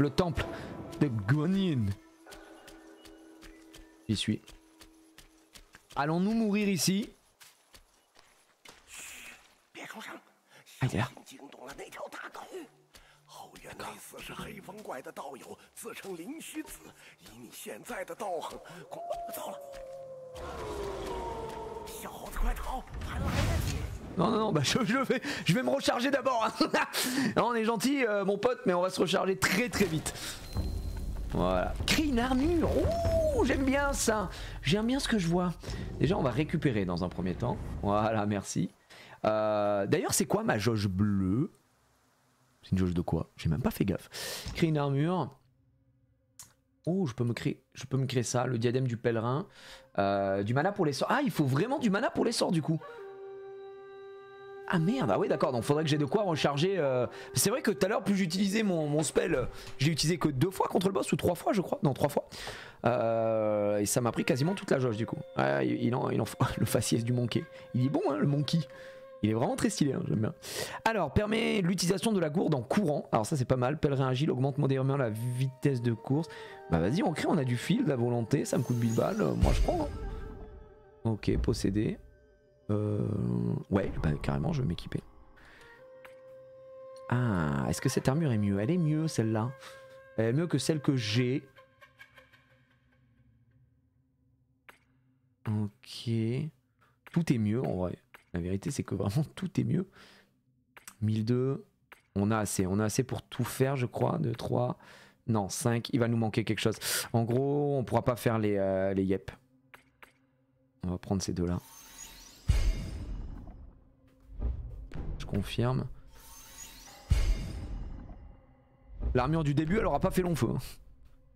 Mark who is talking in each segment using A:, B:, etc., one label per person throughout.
A: le temple de Gonin. J'y suis. Allons-nous mourir ici?
B: Ah.
A: Non, non, non, bah je, vais, me recharger d'abord. hein. On est gentil, euh, mon pote, mais on va se recharger très très vite. Voilà. Crée une armure. Ouh, j'aime bien ça. J'aime bien ce que je vois. Déjà, on va récupérer dans un premier temps. Voilà, merci. Euh, D'ailleurs, c'est quoi ma jauge bleue? C'est une jauge de quoi? J'ai même pas fait gaffe. Crée une armure. Oh, je peux me créer, je peux me créer ça, le diadème du pèlerin, Euh, du mana pour les sorts. Ah, il faut vraiment du mana pour les sorts du coup. Ah merde, ah oui d'accord, donc faudrait que j'ai de quoi recharger. euh, C'est vrai que tout à l'heure, plus j'utilisais mon, mon spell, l'ai utilisé que deux fois contre le boss, ou trois fois je crois, non trois fois. Euh, et ça m'a pris quasiment toute la jauge du coup. Ah, il, en, il en le faciès du monkey. Il est bon hein, le monkey. Il est vraiment très stylé, hein, j'aime bien. Alors, permet l'utilisation de la gourde en courant. Alors ça c'est pas mal. Pèlerin agile augmente modérément la vitesse de course. Bah vas-y, on crée, on a du fil, de la volonté, ça me coûte 1000 balles, euh, moi je prends. hein. Ok, posséder. Euh... Ouais, bah carrément, je vais m'équiper. Ah, est-ce que cette armure est mieux? Elle est mieux celle-là. Elle est mieux que celle que j'ai. Ok. Tout est mieux en vrai. La vérité, c'est que vraiment tout est mieux. 1002. On a assez. On a assez pour tout faire, je crois. 2, 3. Non, 5. Il va nous manquer quelque chose. En gros, on pourra pas faire les, euh, les yep. On va prendre ces deux-là. Confirme. L'armure du début, elle aura pas fait long feu. hein.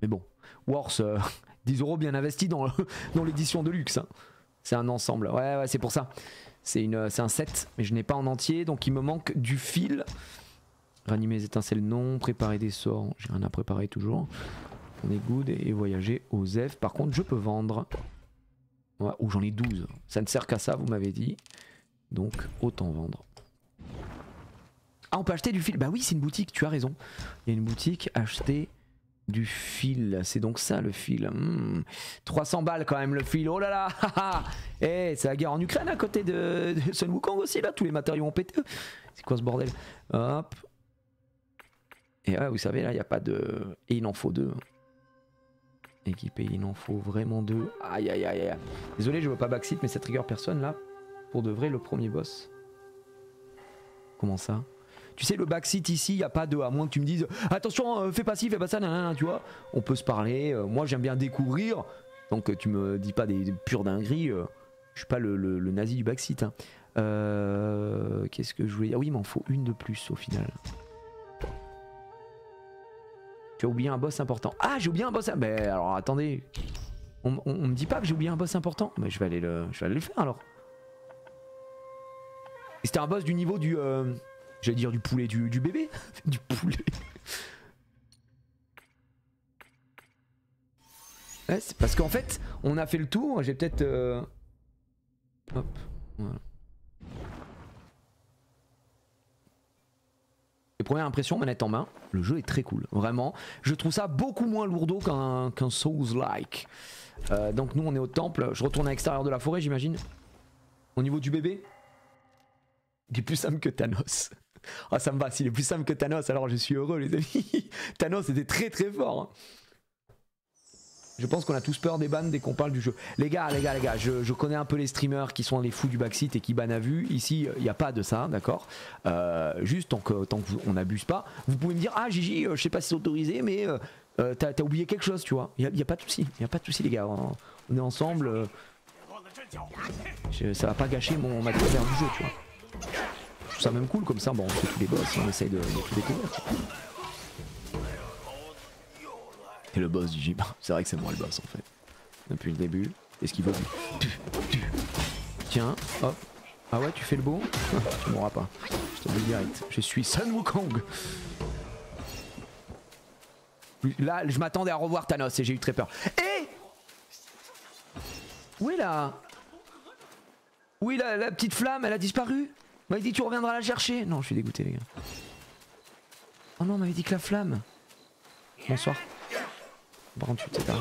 A: Mais bon, Wars, euh, 10 euros bien investis dans, dans l'édition de luxe. hein. C'est un ensemble. Ouais, ouais, c'est pour ça. C'est un set, mais je n'ai pas en entier, donc il me manque du fil. Ranimer les étincelles, non. Préparer des sorts, j'ai rien à préparer toujours. On est good et voyager aux F. Par contre, je peux vendre. Ou j'en ai 12. Ça ne sert qu'à ça, vous m'avez dit. Donc, autant vendre. Ah, on peut acheter du fil. Bah oui, c'est une boutique, tu as raison. Il y a une boutique, acheter du fil. C'est donc ça le fil. Hmm. 300 balles quand même le fil. Oh là là. Eh, c'est la guerre en Ukraine à côté de, Sun Wukong aussi là. Tous les matériaux ont pété. C'est quoi ce bordel? Hop. Et ouais, vous savez là, il n'y a pas de... Et il en faut deux. Équipé, il en faut vraiment deux. Aïe aïe aïe aïe. Désolé, je veux pas backseat, mais ça trigger personne là. Pour de vrai, le premier boss. Comment ça? Tu sais, le backseat ici, il n'y a pas de. À moins que tu me dises attention, euh, fais pas ci, fais pas ça, nanana, tu vois. On peut se parler. euh, moi, j'aime bien découvrir. Donc, tu me dis pas des, pures dingueries. euh, je suis pas le, nazi du backseat. hein. Euh, Qu'est-ce que je voulais dire? Ah oui, il m'en faut une de plus au final. Tu as oublié un boss important. Ah, j'ai oublié un boss. Mais alors attendez. On, on- on me dit pas que j'ai oublié un boss important? Mais je vais aller le, faire alors. C'était un boss du niveau du. J'allais dire du poulet, du, bébé Du poulet. C'est parce qu'en fait, on a fait le tour. J'ai peut-être. euh, Hop, voilà. Les premières impressions, manette en main, le jeu est très cool, vraiment. Je trouve ça beaucoup moins lourdeau qu'un qu'un Souls-like. Euh, donc nous, on est au temple. Je retourne à l'extérieur de la forêt, j'imagine. Au niveau du bébé, il est plus simple que Thanos. Ah, oh, ça me va, s'il est plus simple que Thanos, alors je suis heureux, les amis. Thanos était très très fort. Hein. Je pense qu'on a tous peur des bans dès qu'on parle du jeu. Les gars, les gars, les gars, je, connais un peu les streamers qui sont les fous du backseat et qui bannent à vue. Ici, euh, il n'y a pas de ça, d'accord? Euh, juste, tant qu'on tant que vous, on n'abuse pas, vous pouvez me dire Ah, Gigi, euh, je sais pas si c'est autorisé, mais euh, t'as oublié quelque chose, tu vois. Il n'y a, pas de souci, il a pas de souci, les gars. On, est ensemble. Je, ça va pas gâcher mon, ma du jeu, tu vois. Je trouve ça même cool comme ça, bon, on fait tous les boss, on essaye de, tout découvrir. Et le boss du gym, c'est vrai que c'est moi le boss en fait. Depuis le début. Est-ce qu'il veut Tiens, hop. Ah ouais, tu fais le beau Tu mourras pas. Je te dis direct. Je suis Sun Wukong. Là, je m'attendais à revoir Thanos et j'ai eu très peur. Et Où est la... Où est la, petite flamme Elle a disparu? M'avait dit tu reviendras la chercher. Non, je suis dégoûté les gars. Oh non, on m'avait dit que la flamme. Bonsoir. Par contre, etc.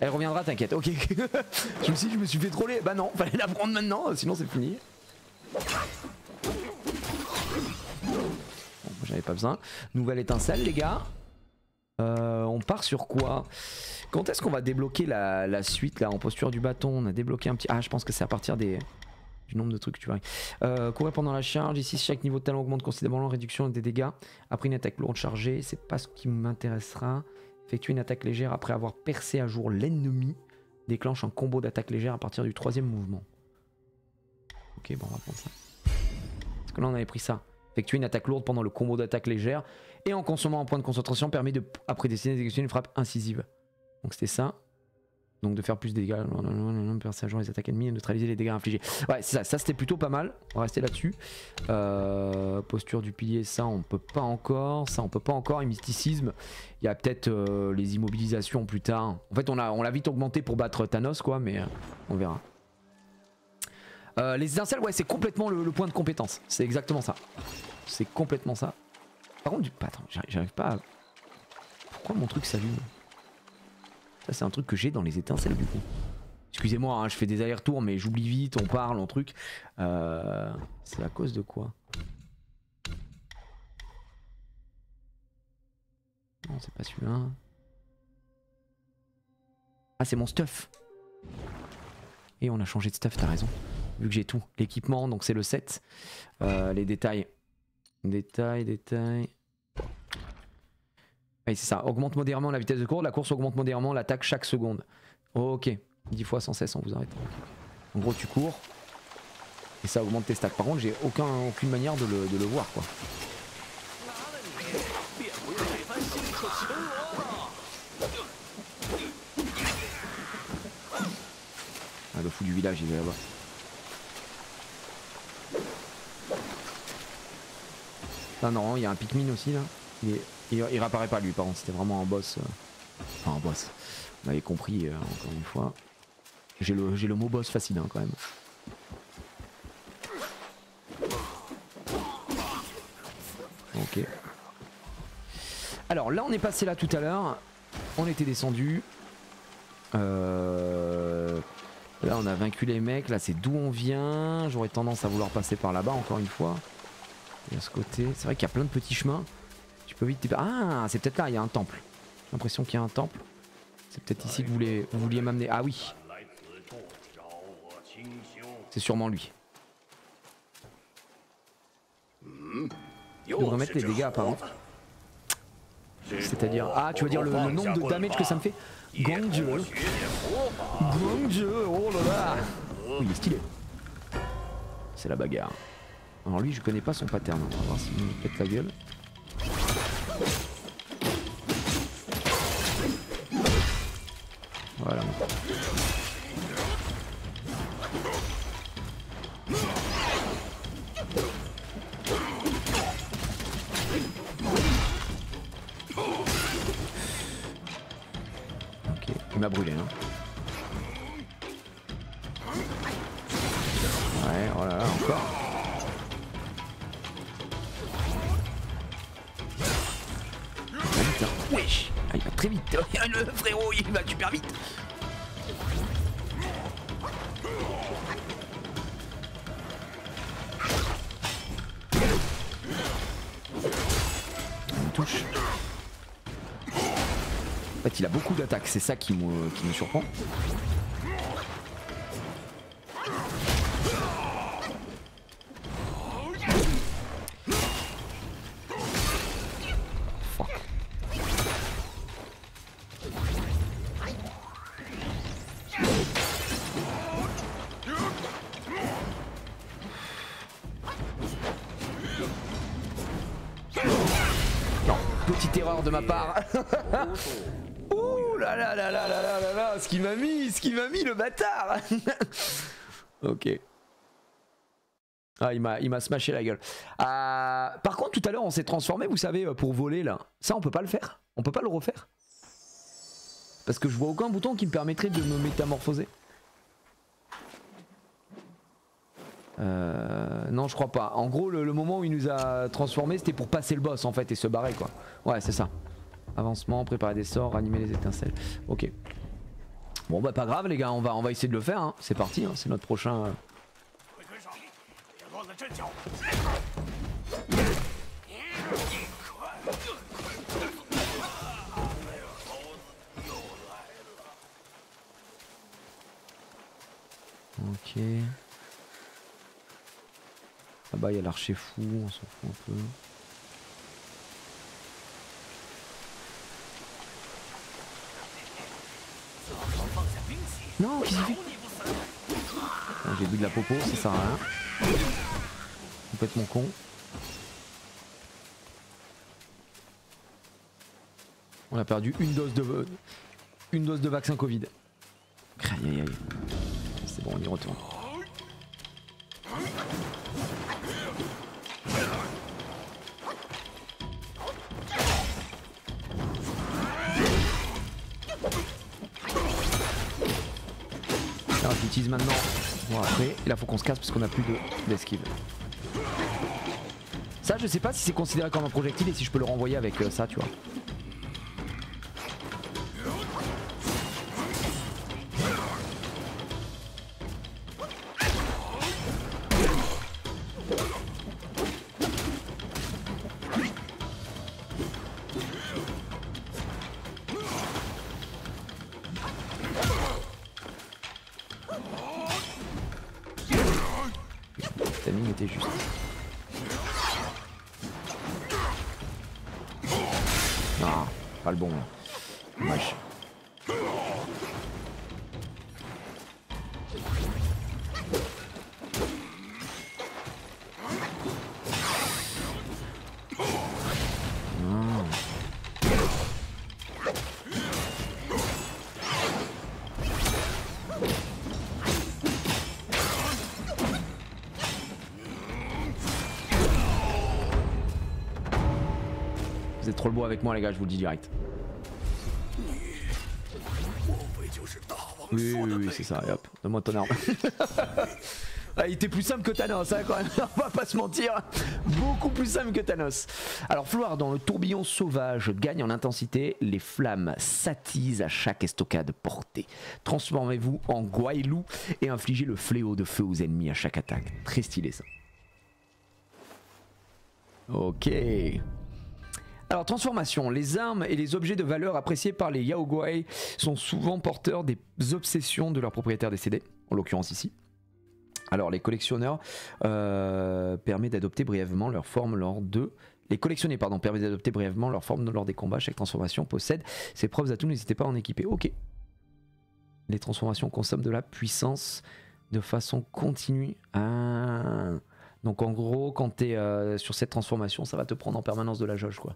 A: Elle reviendra, t'inquiète. Ok. je me suis je me suis fait troller. Bah non, fallait la prendre maintenant, sinon c'est fini. Bon, j'avais pas besoin. Nouvelle étincelle, les gars. Euh, on part sur quoi? Quand est-ce qu'on va débloquer la, suite là en posture du bâton? On a débloqué un petit. Ah, je pense que c'est à partir des du nombre de trucs tu vois. Euh, courir pendant la charge. Ici, chaque niveau de talent augmente considérablement la réduction des dégâts. Après une attaque lourde chargée, c'est pas ce qui m'intéressera. Effectuer une attaque légère après avoir percé à jour l'ennemi. Déclenche un combo d'attaque légère à partir du troisième mouvement. Ok, bon, on va prendre ça. Parce que là, on avait pris ça. Effectuer une attaque lourde pendant le combo d'attaque légère. Et en consommant un point de concentration, permet de, après dessiner d'exécuter une frappe incisive. Donc c'était ça. Donc de faire plus de dégâts, jour les attaques ennemies et neutraliser les dégâts infligés. Ouais, ça, ça c'était plutôt pas mal. On va rester là-dessus. Euh, posture du pilier, ça on peut pas encore. Ça on peut pas encore. Et mysticisme, il y a peut-être euh, les immobilisations plus tard. En fait, on l'a on vite augmenté pour battre Thanos, quoi, mais euh, on verra. les étincelles, ouais, c'est complètement le, point de compétence. C'est exactement ça. C'est complètement ça. Par contre, attends, j'arrive pas à... Pourquoi mon truc s'allume? Ça c'est un truc que j'ai dans les étincelles du coup. Excusez-moi, hein, je fais des allers-retours mais j'oublie vite, on parle, on truc. Euh, c'est à cause de quoi? Non, c'est pas celui-là. Ah, c'est mon stuff. Et on a changé de stuff, t'as raison. Vu que j'ai tout. L'équipement, donc c'est le 7. Euh, les détails. Détails, détails c'est ça. Augmente modérément la vitesse de course. La course augmente modérément l'attaque chaque seconde. ok. 10 fois sans cesse, on vous arrête. En gros, tu cours. Et ça augmente tes stats. Par contre, j'ai aucun, aucune manière de le, de le voir, quoi. Ah, le fou du village, il est là-bas. Ah non, il y a un Pikmin aussi là. Il est il, réapparaît pas lui par contre, c'était vraiment un boss. Euh, enfin un boss. On avait compris euh, encore une fois. J'ai le, le mot boss facile hein, quand même. Ok. Alors là on est passé là tout à l'heure. On était descendu. Euh, là on a vaincu les mecs. Là c'est d'où on vient. J'aurais tendance à vouloir passer par là-bas encore une fois. Et à ce côté. C'est vrai qu'il y a plein de petits chemins. Ah, c'est peut-être là, il y a un temple. J'ai l'impression qu'il y a un temple. C'est peut-être ici que vous, vouliez m'amener. Ah oui. C'est sûrement lui. Je devrais mettre les dégâts apparemment. C'est-à-dire... Ah, tu veux dire le, nombre de damage que ça me fait Gongje Gongje Oh là là oh, Il est stylé. C'est la bagarre. Alors lui, je connais pas son pattern. On va voir s'il me pète la gueule. Voilà. Ok, il m'a brûlé hein. Ouais, oh là là, encore. Le frérot il va super vite Il touche. En fait il a beaucoup d'attaques, c'est ça qui me, qui me surprend. Qu'il m'a mis Ce qu'il m'a mis le bâtard Ok. Ah, il m'a, smashé la gueule. Euh, par contre, tout à l'heure, on s'est transformé, vous savez, euh, pour voler là. Ça, on peut pas le faire On peut pas le refaire Parce que je vois aucun bouton qui me permettrait de me métamorphoser. Euh, non, je crois pas. En gros, le, moment où il nous a transformé, c'était pour passer le boss en fait et se barrer quoi. Ouais, c'est ça. Avancement, préparer des sorts, animer les étincelles. Ok. Bon bah pas grave les gars, on va, on va essayer de le faire. Hein. C'est parti, hein. c'est notre prochain. Euh, ok. Ah bah il y a l'archer fou, on s'en fout un peu. Non, qu'est-ce J'ai bu de la popo, ça sert à rien. Complètement con. On a perdu une dose de une dose de vaccin Covid. C'est bon, on y retourne. Maintenant. Bon après, là faut qu'on se casse parce qu'on a plus d'esquive. ça je sais pas si c'est considéré comme un projectile et si je peux le renvoyer avec euh, ça tu vois. Trop le beau avec moi les gars, je vous le dis direct. Oui, oui, oui, c'est ça, hop, donne-moi ton arme. ah, il était plus simple que Thanos, hein, quand même, on va pas se mentir. Beaucoup plus simple que Thanos. Alors, Floir, dans le tourbillon sauvage, gagne en intensité, les flammes s'attisent à chaque estocade portée. Transformez-vous en Guailou et infligez le fléau de feu aux ennemis à chaque attaque. Très stylé ça. Ok. Alors transformation, les armes et les objets de valeur appréciés par les Yaoguai sont souvent porteurs des obsessions de leurs propriétaires décédés, en l'occurrence ici. Alors les collectionneurs euh, permettent d'adopter brièvement leur forme lors de les collectionnés pardon permettent d'adopter brièvement leur forme lors des combats. Chaque transformation possède ses propres atouts. N'hésitez pas à en équiper. Ok. Les transformations consomment de la puissance de façon continue. Ah. Donc en gros, quand tu es euh, sur cette transformation, ça va te prendre en permanence de la jauge quoi.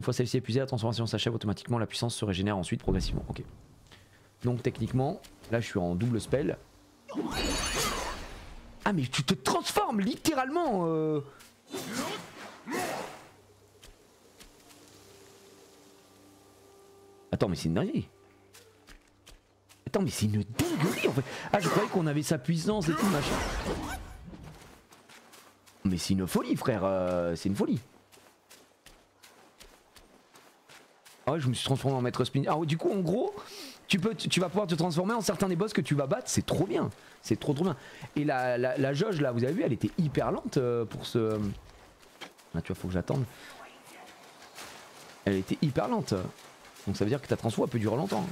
A: Une fois celle-ci épuisée, la transformation s'achève automatiquement, la puissance se régénère ensuite progressivement. Ok. Donc techniquement, là je suis en double spell. Ah mais tu te transformes littéralement euh... Attends mais c'est une dinguerie Attends mais c'est une dinguerie en fait Ah je croyais qu'on avait sa puissance et tout machin mais c'est une folie, frère. Euh, c'est une folie. Ah ouais, je me suis transformé en maître spin. Ah, du coup, en gros, tu, vas pouvoir te transformer en certains des boss que tu vas battre. C'est trop bien. C'est trop trop bien. Et la, la, jauge, là, vous avez vu, elle était hyper lente euh, pour ce... Ah, tu vois, faut que j'attende. Elle était hyper lente. Donc ça veut dire que ta transfo, elle peut durer longtemps.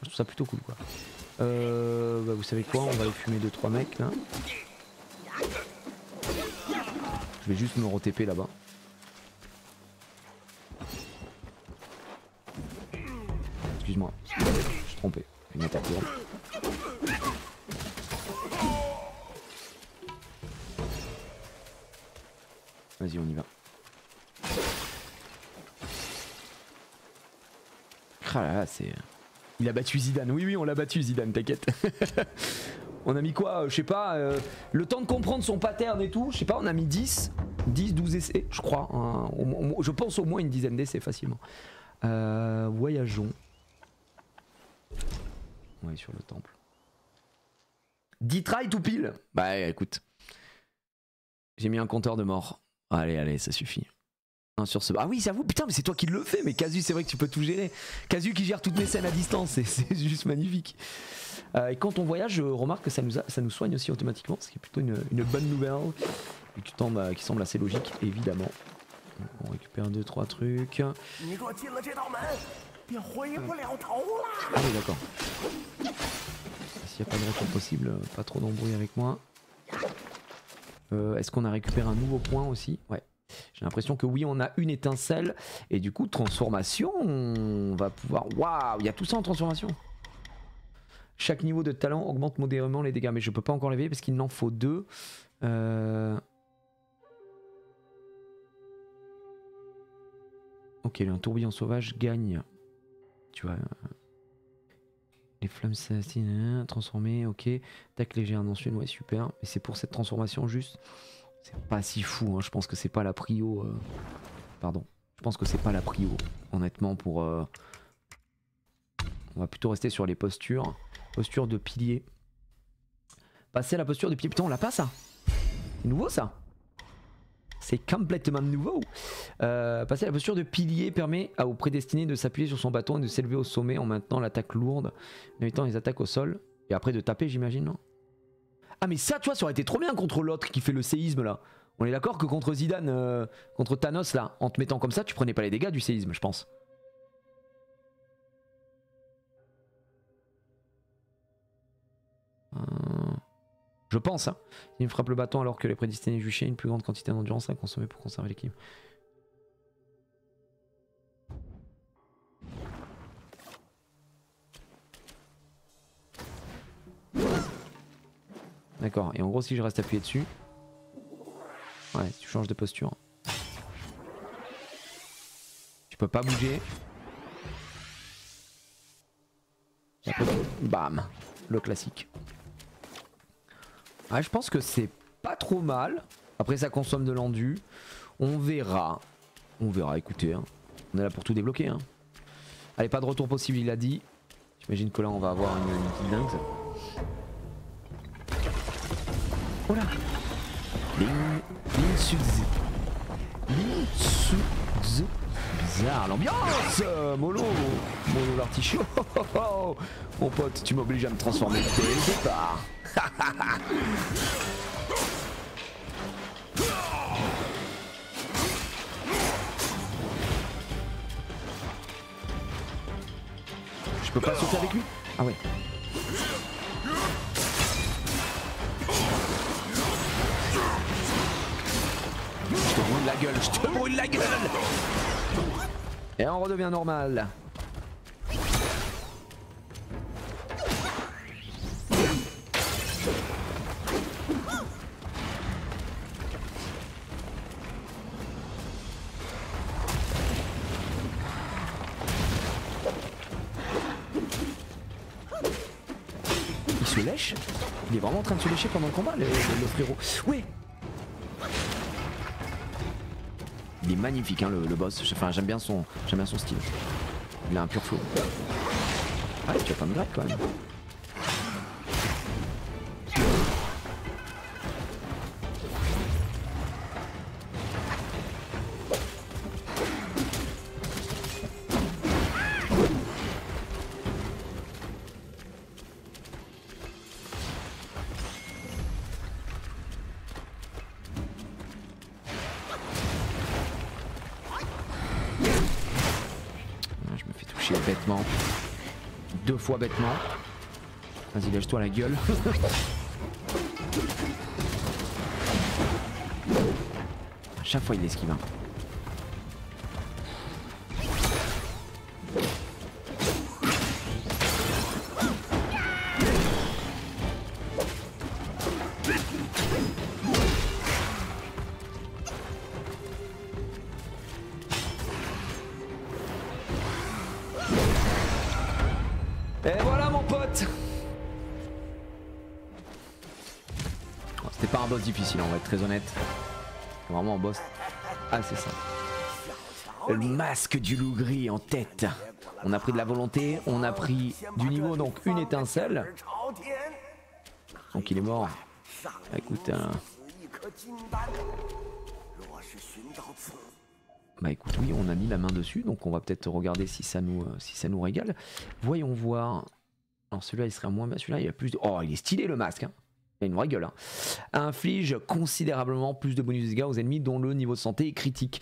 A: Je trouve ça plutôt cool, quoi. Euh, bah, vous savez quoi? On va aller fumer 2-3 mecs, là. Je vais juste me re-TP là-bas. Excuse-moi, je suis trompé. Vas-y, on y va. Ah c'est... Il a battu Zidane. Oui, oui, on l'a battu Zidane, t'inquiète. On a mis quoi euh, Je sais pas. Euh, le temps de comprendre son pattern et tout. Je sais pas, on a mis 10, 10, 12 essais, je crois. Hein, je pense au moins une dizaine d'essais facilement. Euh, voyageons. Oui, sur le temple. 10 try tout pile Bah écoute. J'ai mis un compteur de mort. Allez, allez, ça suffit. Sur ce... Ah oui, vous, putain, mais c'est toi qui le fais. Mais Casu, c'est vrai que tu peux tout gérer. Casu qui gère toutes mes scènes à distance, c'est- juste magnifique. Euh, et quand on voyage, je remarque que ça nous, a- ça nous soigne aussi automatiquement, ce qui est plutôt une bonne nouvelle qui, bah, qui semble assez logique, évidemment. On récupère 2 trois trucs. Ah oui, d'accord. S'il n'y a pas de retour possible, pas trop d'embrouille avec moi. Euh, est-ce qu'on a récupéré un nouveau point aussi? Ouais. J'ai l'impression que oui, on a une étincelle. Et du coup, transformation, on va pouvoir... Waouh, il y a tout ça en transformation. Chaque niveau de talent augmente modérément les dégâts. Mais je peux pas encore l'éveiller parce qu'il en faut deux. Euh... Ok, un tourbillon sauvage gagne. Tu vois... euh, Les flammes assassines, transformées, ok. Attaque légère en ensuite, ouais, super. Mais c'est pour cette transformation juste. C'est pas si fou, hein. je pense que c'est pas la prio. euh, Pardon. Je pense que c'est pas la prio, honnêtement, pour. euh, On va plutôt rester sur les postures. Posture de pilier. Passer la posture de pilier. Putain, on l'a pas ça? C'est nouveau ça? C'est complètement nouveau. Euh, passer la posture de pilier permet au prédestiné de s'appuyer sur son bâton et de s'élever au sommet en maintenant l'attaque lourde, en évitant les attaques au sol. Et après de taper, j'imagine, non? Ah, mais ça, tu vois, ça aurait été trop bien contre l'autre qui fait le séisme là. On est d'accord que contre Zidane, euh, contre Thanos là, en te mettant comme ça, tu prenais pas les dégâts du séisme, je pense. Euh, Je pense, hein. Il me frappe le bâton alors que les prédestinés juchaient une plus grande quantité d'endurance à consommer pour conserver l'équilibre. D'accord, et en gros si je reste appuyé dessus, ouais, tu changes de posture. Tu peux pas bouger. Bam, le classique. Ouais, je pense que c'est pas trop mal. Après, ça consomme de l'endu. On verra. On verra, écoutez. hein. On est là pour tout débloquer. Hein. Allez, pas de retour possible, il a dit. J'imagine que là, on va avoir une, petite dingue. Oh là. Bizarre l'ambiance euh, Molo Molo l'artichaut Oh, oh, oh. Mon pote, tu m'obliges à me transformer dès le départ Je peux pas sauter avec lui? Ah ouais. Je te brûle la gueule, je te brûle la gueule Et on redevient normal. En train de se lécher pendant le combat, le, frérot. Ouais Il est magnifique, hein, le, boss. Enfin, j'aime bien, son- bien son style. Il a un pur flow. Ah, tu as pas de grade quand même. Bêtement. Vas-y, lèche-toi la gueule. à chaque fois, il esquive. Difficile, on va être très honnête. Vraiment un boss. C'est ça. Le masque du loup gris en tête. On a pris de la volonté, on a pris du niveau donc une étincelle. Donc il est mort. Écoute, euh, bah écoute, oui, on a mis la main dessus, donc on va peut-être regarder si ça nous, euh, si ça nous régale. Voyons voir. Alors celui-là, il serait moins bien. Celui-là, il a plus de... Oh, il est stylé le masque. Hein. Une vraie gueule. Hein. Inflige considérablement plus de bonus de dégâts aux ennemis dont le niveau de santé est critique.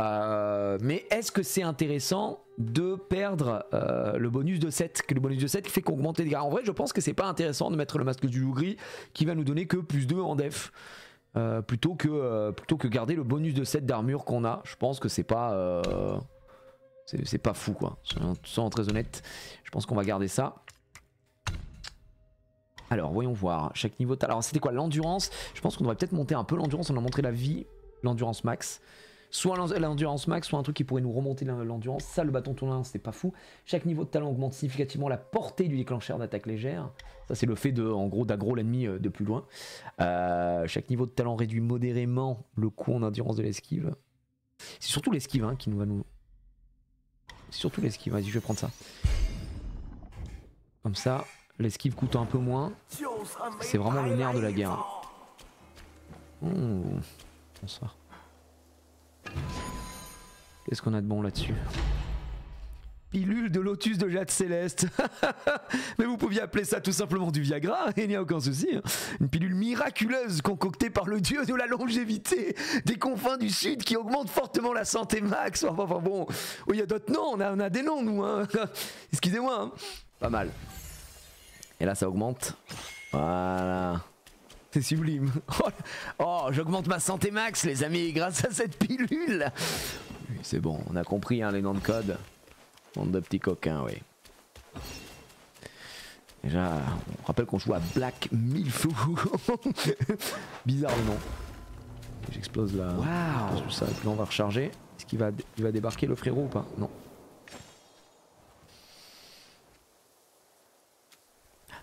A: Euh, mais est-ce que c'est intéressant de perdre euh, le bonus de 7 Que le bonus de 7 qui fait qu'augmenter les dégâts. En vrai, je pense que c'est pas intéressant de mettre le masque du loup gris qui va nous donner que plus 2 en def. Euh, plutôt, que, plutôt garder le bonus de 7 d'armure qu'on a. Je pense que c'est pas. c'est pas fou quoi. Soyons très honnête. Je pense qu'on va garder ça. Alors, voyons voir. Chaque niveau. Alors, c'était quoi L'endurance? Je pense qu'on devrait peut-être monter un peu l'endurance. On a montré la vie, l'endurance max. Soit l'endurance max, soit un truc qui pourrait nous remonter l'endurance. Ça, le bâton tournant, c'était pas fou. Chaque niveau de talent augmente significativement la portée du déclencheur d'attaque légère. Ça, c'est le fait de, gros, d'aggro l'ennemi euh, de plus loin. Euh, chaque niveau de talent réduit modérément le coût en endurance de l'esquive. C'est surtout l'esquive hein, qui nous va nous. C'est surtout l'esquive. Vas-y, je vais prendre ça. Comme ça, L'esquive coûte un peu moins. C'est vraiment le nerf de la guerre. Oh, bonsoir. Qu'est-ce qu'on a de bon là-dessus? Pilule de lotus de jade céleste. Mais vous pouviez appeler ça tout simplement du Viagra, il n'y a aucun souci. Hein. Une pilule miraculeuse concoctée par le dieu de la longévité des confins du sud qui augmente fortement la santé max. Enfin, bon, il y a d'autres noms, on a, on a, des noms nous. Hein. Excusez-moi. Hein. Pas mal. Et là, ça augmente. Voilà. C'est sublime. Oh, j'augmente ma santé max, les amis, grâce à cette pilule. C'est bon, on a compris hein, les noms de code. Monde de petits coquins, oui. Déjà, on rappelle qu'on joue à Black Milfou. Bizarre le nom. J'explose là. Waouh Ça, puis on va recharger. Est-ce qu'il va, il va débarquer le frérot ou pas? Non.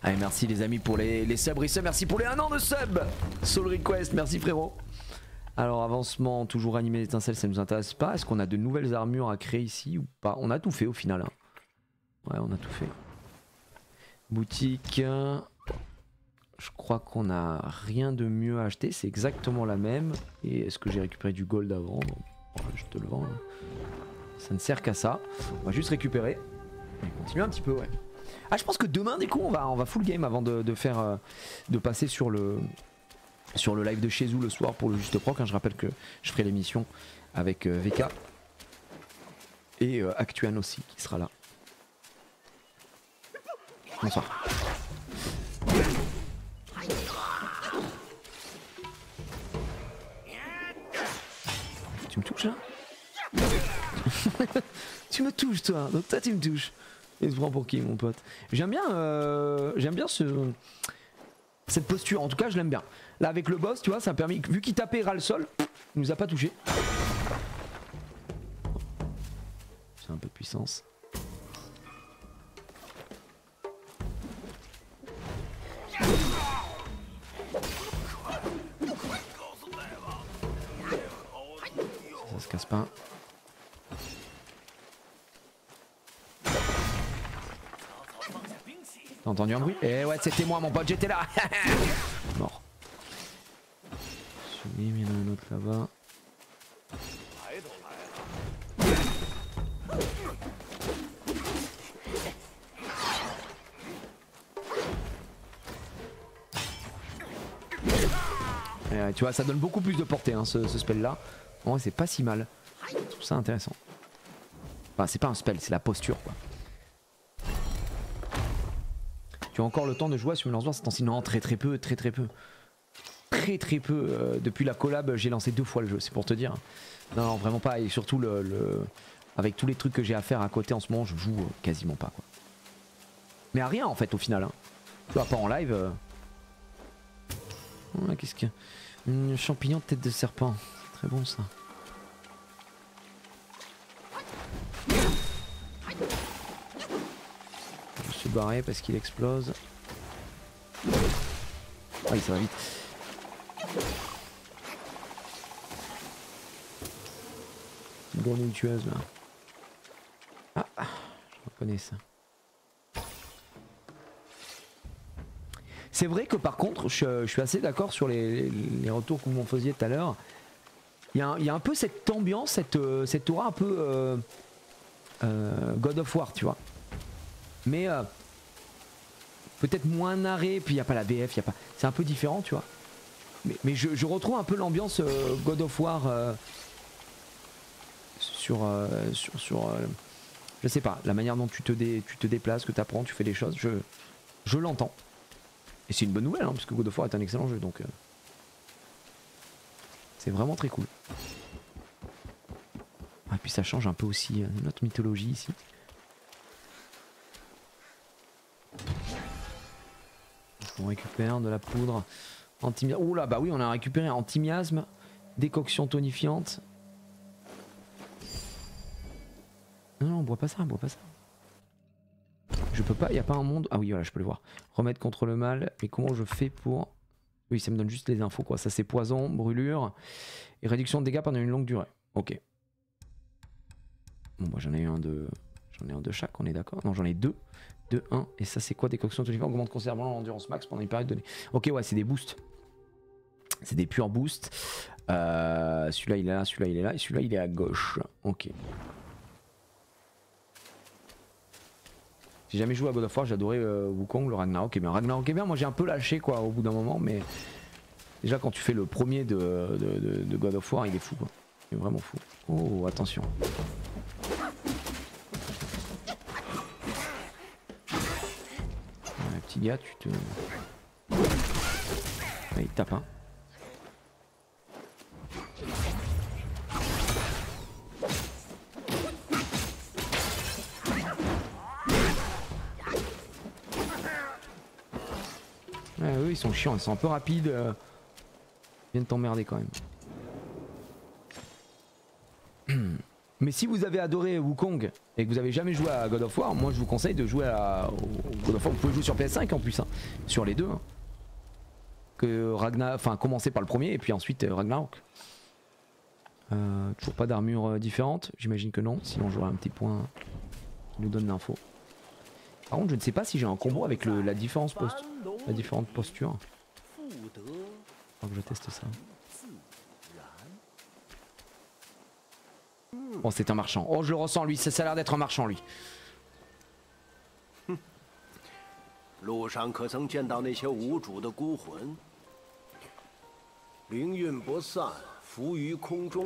A: Allez, merci les amis pour les, les subs, merci pour les 1 an de sub Soul Request, merci frérot alors avancement, toujours animé d'étincelles, ça nous intéresse pas. Est-ce qu'on a de nouvelles armures à créer ici ou pas? On a tout fait au final. Hein. Ouais, on a tout fait. Boutique. Je crois qu'on a rien de mieux à acheter. C'est exactement la même. Et est-ce que j'ai récupéré du gold avant? Je te le vends. Hein. Ça ne sert qu'à ça. On va juste récupérer. On continue un petit peu, ouais. Ah, je pense que demain, du coup, on va, on va full game avant de, faire, euh, de passer sur le, sur le live de chez vous le soir pour le Juste Proc. Hein. Je rappelle que je ferai l'émission avec euh, VK et euh, Actuan aussi qui sera là. Bonsoir. Tu me touches là Tu me touches toi, donc toi tu me touches. Il se prend pour qui, mon pote J'aime bien, euh, j'aime bien ce, cette posture. En tout cas, je l'aime bien. Là, avec le boss, tu vois, ça a permis, vu qu'il tapait ras le sol, il nous a pas touché. C'est un peu de puissance. Ça se casse pas. T'as entendu un bruit Eh ouais, c'était moi, mon pote, j'étais là Mort. il y en a un autre là-bas. tu vois, ça donne beaucoup plus de portée, hein, ce, spell là. En vrai, c'est pas si mal. Je trouve ça intéressant. Enfin, c'est pas un spell, c'est la posture, quoi. Tu as encore le temps de jouer sur une lance c'est Non, très très peu, très très peu. Très très peu. Euh, depuis la collab, j'ai lancé deux fois le jeu, c'est pour te dire. Non, vraiment pas. Et surtout, le, avec tous les trucs que j'ai à faire à côté en ce moment, je joue euh, quasiment pas. Mais à rien en fait au final. Hein. Tu vois, pas en live. Euh. Qu'est-ce que. Champignon tête de serpent. Très bon ça. Barrer parce qu'il explose. Ah ça va vite. Une tueuse là. Ah, je reconnais ça. c'est vrai que par contre, je, suis assez d'accord sur les, retours que vous m'en faisiez tout à l'heure. Il y a un peu cette ambiance, cette, euh, cette aura un peu euh, euh, God of War, tu vois. Mais euh, peut-être moins narré, puis il n'y a pas la a pas. C'est un peu différent, tu vois. Mais, je, retrouve un peu l'ambiance euh, God of War euh, sur, euh, sur, sur je sais pas, la manière dont tu te, déplaces, que tu apprends, tu fais des choses, je, je l'entends. Et c'est une bonne nouvelle, hein, parce que God of War est un excellent jeu, donc c'est vraiment très cool. Et puis ça change un peu aussi notre mythologie ici. On récupère de la poudre là, bah oui, on a récupéré anti-miasme, décoction tonifiante. Non, non, on boit pas ça, on boit pas ça. Je peux pas, y a pas un monde. Ah oui, voilà, je peux le voir. Remède contre le mal, mais comment je fais pour. Oui, ça me donne juste les infos quoi. Ça c'est poison, brûlure et réduction de dégâts pendant une longue durée. Ok. Bon, moi j'en ai eu un de. J'en ai un de chaque, on est d'accord? Non, j'en ai deux. Deux, un. Et ça c'est quoi Décoction tonifiante augmente considérablement l'endurance max pendant une période donnée. Ok, ouais, c'est des boosts. C'est des purs boosts. Euh, celui-là il est là, celui-là il est là, et celui-là il est à gauche. Ok. J'ai jamais joué à God of War, adoré euh, Wukong, le Ragnarok est bien. Ragnarok est bien, moi j'ai un peu lâché quoi au bout d'un moment, mais déjà quand tu fais le premier de God of War, il est fou quoi. Il est vraiment fou. Oh, attention. Gars, tu te. Ouais, il tape hein. Eux ils sont chiants, ils sont un peu rapides. euh, Ils viennent t'emmerder quand même. Mais si vous avez adoré Wukong et que vous avez jamais joué à God of War, moi je vous conseille de jouer à God of War. Vous pouvez jouer sur PS5 en plus, hein, sur les deux. hein. Que Ragnar, enfin commencer par le premier et puis ensuite euh, Ragnarok. Euh, toujours pas d'armure euh, différente, j'imagine que non. Sinon j'aurai un petit point qui nous donne l'info. Par contre, je ne sais pas si j'ai un combo avec la différence post, la différente posture. Faut que je teste ça. Oh, c'est un marchand. Oh, je le ressens, lui. Ça, ça a l'air d'être un marchand, lui.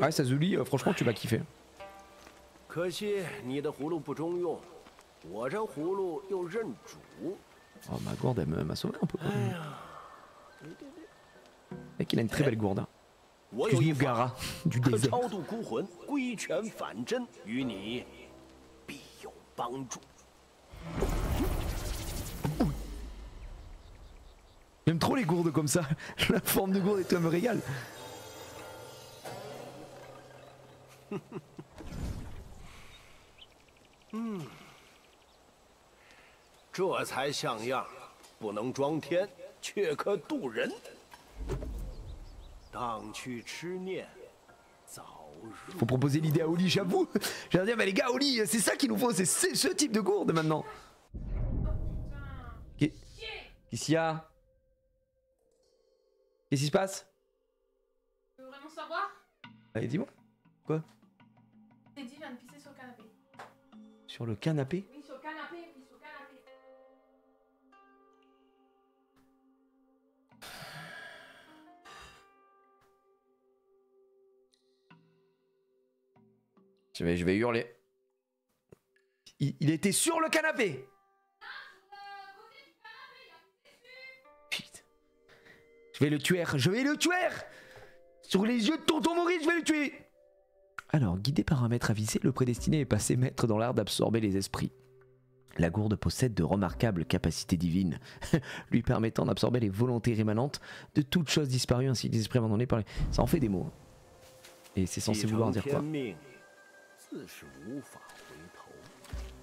A: Ah, Sazuli, euh, franchement, tu vas kiffer. Oh, ma gourde, elle m'a sauvé un peu. Mec, il a une très belle gourde. Hein.
B: 我有一法可超度孤魂，归拳反真，与你必有帮助。
A: J'aime trop les gourdes comme ça. La forme de gourde elle me régale.
B: 这才像样，不能装天，却可渡人。
A: Faut proposer l'idée à Oli, j'avoue. Je veux dire, mais les gars, Oli, c'est ça qu'il nous faut, c'est ce type de gourde maintenant. Qu'est-ce qu'il y a? Qu'est-ce qui se passe?
C: Tu veux vraiment savoir?
A: Allez, dis-moi. Quoi?
C: Teddy vient de pisser sur le canapé.
A: Sur le canapé? Je vais, je vais hurler. Il, était sur le canapé Je vais le tuer, je vais le tuer Sur les yeux de tonton Maurice, je vais le tuer Alors, guidé par un maître avisé, le prédestiné est passé maître dans l'art d'absorber les esprits. La gourde possède de remarquables capacités divines, lui permettant d'absorber les volontés rémanentes de toutes choses disparues ainsi que les esprits abandonnés par les... Ça en fait des mots. Hein. Et c'est censé vouloir dire quoi
B: 自是无法回头。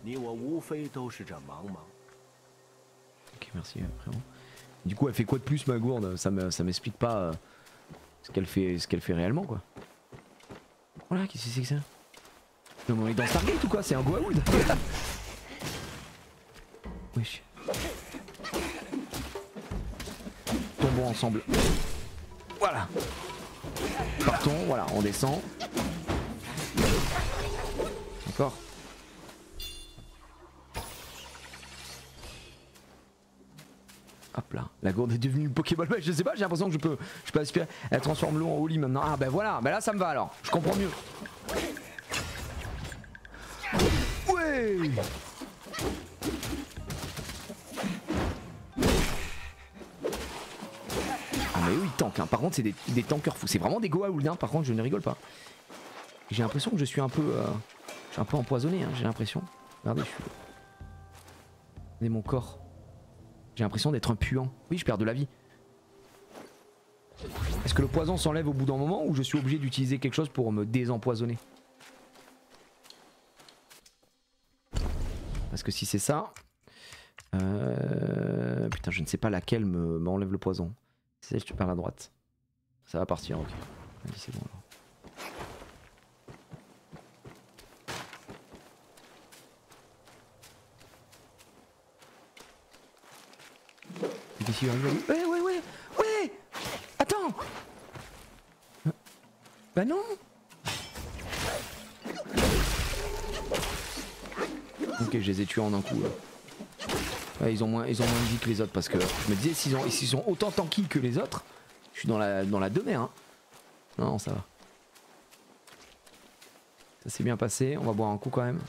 B: 你我无非都是这茫茫。
A: Ok, merci euh, frérot. Du coup, elle fait quoi de plus ma gourde Ça me, ça m'explique pas euh, ce qu'elle fait, ce qu'elle fait réellement quoi. Voilà, qu'est-ce que c'est que ça Non, mais on est dans Stargate ou quoi C'est un Goa'uld Wesh. tombons ensemble. Voilà. Partons, voilà, on descend. Hop là, la gourde est devenue une Pokéball. Bah, je sais pas, j'ai l'impression que je peux, je peux aspirer. Elle transforme l'eau en Oli maintenant. Ah ben voilà, ben là ça me va alors. Je comprends mieux. Ouais. Ah mais oui, tank. Hein. Par contre, c'est des, des tankers fous. C'est vraiment des Goa'uld. Hein. Par contre, je ne rigole pas. J'ai l'impression que je suis un peu, euh, suis un peu empoisonné. Hein, j'ai l'impression. Regardez, je suis. Regardez mon corps. J'ai l'impression d'être un puant. Oui, je perds de la vie. Est-ce que le poison s'enlève au bout d'un moment ou je suis obligé d'utiliser quelque chose pour me désempoisonner? Parce que si c'est ça... Euh... Putain, je ne sais pas laquelle me- m'enlève le poison. C'est je perds la droite. Ça va partir, ok. Vas-y, c'est bon alors. Ouais, ouais, ouais, ouais Attends Bah non Ok, je les ai tués en un coup. là. Ouais, ils, ont moins, ils ont moins de vie que les autres parce que je me disais, s'ils ont- s'ils sont autant tanky que les autres, je suis dans la, dans la demeure. Hein. Non, ça va. Ça s'est bien passé, on va boire un coup quand même.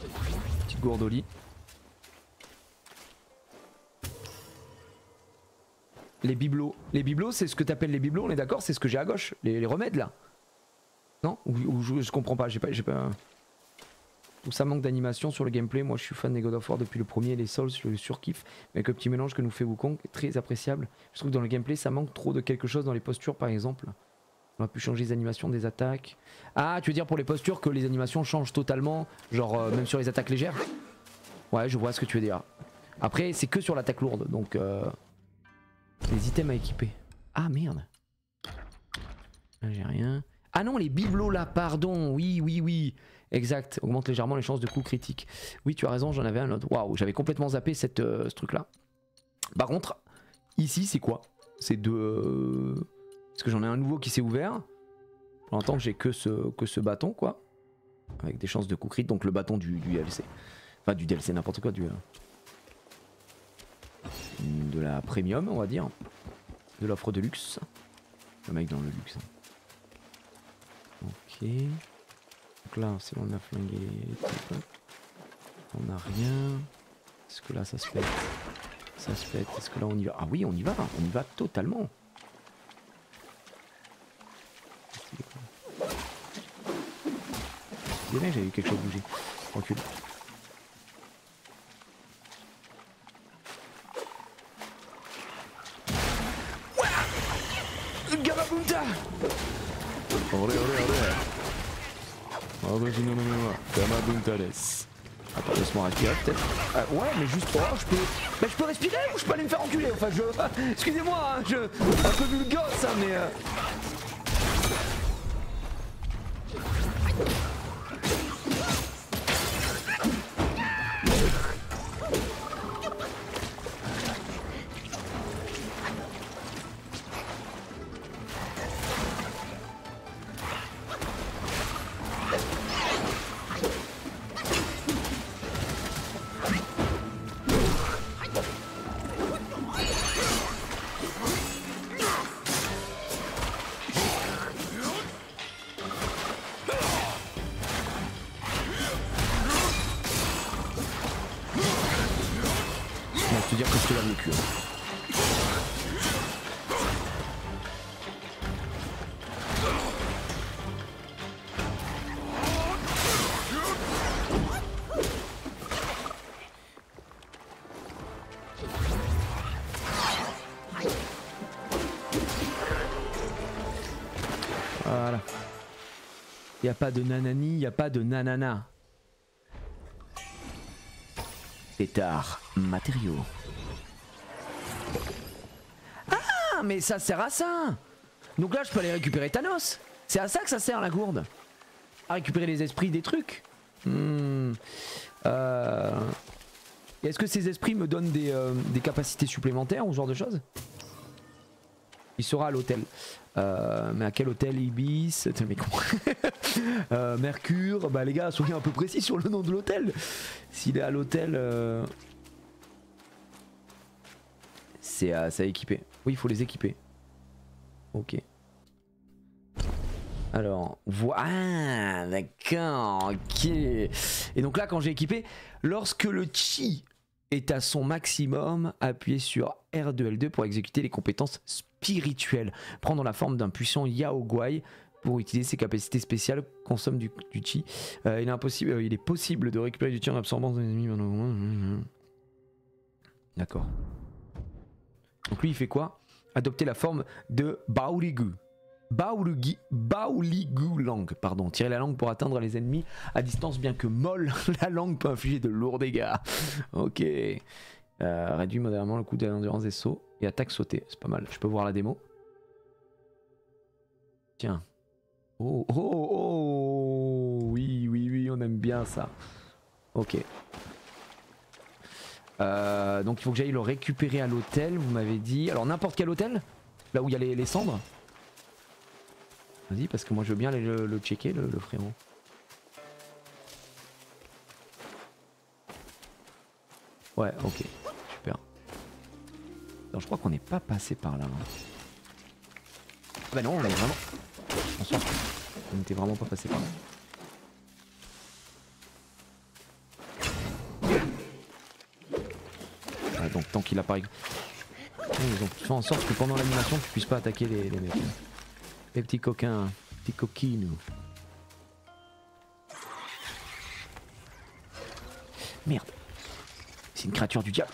A: Petite gourde au lit. Les bibelots. Les bibelots, c'est ce que t'appelles les bibelots, on est d'accord C'est ce que j'ai à gauche les, remèdes là Non? Ou, je, je comprends pas, j'ai pas. Pas... Ou ça manque d'animation sur le gameplay. Moi je suis fan des God of War depuis le premier, les Souls, je le surkiffe. Avec le petit mélange que nous fait Wukong, très appréciable. Je trouve que dans le gameplay ça manque trop de quelque chose dans les postures par exemple. On a pu changer les animations des attaques. Ah, tu veux dire pour les postures que les animations changent totalement, genre euh, même sur les attaques légères? Ouais, je vois ce que tu veux dire. Après, c'est que sur l'attaque lourde, donc euh, items à équiper. Ah merde. Là, j'ai rien. Ah non, les bibelots là, pardon. Oui, oui, oui. Exact. Augmente légèrement les chances de coup critique. Oui, tu as raison, j'en avais un autre. Waouh, j'avais complètement zappé cette, euh, ce truc là. Par contre, ici, c'est quoi? C'est de. euh, Parce que j'en ai un nouveau qui s'est ouvert. Pour l'instant, j'ai que ce, que ce bâton, quoi. Avec des chances de coup crit, donc le bâton du, du DLC. Enfin, du DLC, n'importe quoi, du. euh, de la premium, on va dire. De l'offre de luxe. Le mec dans le luxe. Ok. Donc là, c'est on a flingué. On n'a rien. Est-ce que là, ça se fait? Ça se fait. Est-ce que là, on y va? Ah oui, on y va. On y va totalement. J'avais vu quelque chose bouger. Recule. Des. Attends, laisse-moi respirer peut-être. Euh, ouais, mais juste. Oh, je peux. Mais je peux respirer ou je peux aller me faire enculer? Enfin, je. Excusez-moi, hein, je. Un peu vu le gosse, hein, mais. euh, Y a pas de nanani, y a pas de nanana. Pétard, matériaux. Ah, mais ça sert à ça Donc là, je peux aller récupérer Thanos. C'est à ça que ça sert la gourde. À récupérer les esprits des trucs. Hmm. Euh, Est-ce que ces esprits me donnent des, euh, des capacités supplémentaires ou ce genre de choses? Il sera à l'hôtel. Euh, mais à quel hôtel Ibis? Euh, Mercure? Bah les gars, soyez un peu précis sur le nom de l'hôtel. S'il est à l'hôtel, euh, c'est à, c'est à équiper. Oui, il faut les équiper. Ok. Alors, voilà, ah, d'accord, ok. Et donc là, quand j'ai équipé, lorsque le chi est à son maximum, appuyez sur R2L2 pour exécuter les compétences spirituelles. Prendre la forme d'un puissant Yaoguai pour utiliser ses capacités spéciales, consomme du, du chi. Euh, il, est impossible, euh, il est possible de récupérer du chi en absorbant des ennemis. D'accord. Donc lui, il fait quoi? Adopter la forme de Baorigu. Baolugi, Baoligu langue, pardon. Tirer la langue pour atteindre les ennemis à distance, bien que molle, la langue peut infliger de lourds dégâts. Ok. Euh, réduit modérément le coût de l'endurance des sauts et attaque sautée. C'est pas mal. Je peux voir la démo. Tiens. Oh, oh, oh Oui, oui, oui, on aime bien ça. Ok. Euh, donc il faut que j'aille le récupérer à l'hôtel, vous m'avez dit. Alors n'importe quel hôtel? Là où il y a les, cendres? Vas-y, parce que moi je veux bien aller le, checker, le, le frérot. Ouais, ok. Je crois qu'on n'est pas passé par là. hein. Ah bah non, on est vraiment. On n'était vraiment pas passé par là. Ouais, donc tant qu'il apparaît. Ils ont fait en sorte que pendant l'animation tu puisses pas attaquer les, les mecs. hein. Les petits coquins, petits coquines. Merde. C'est une créature du diable.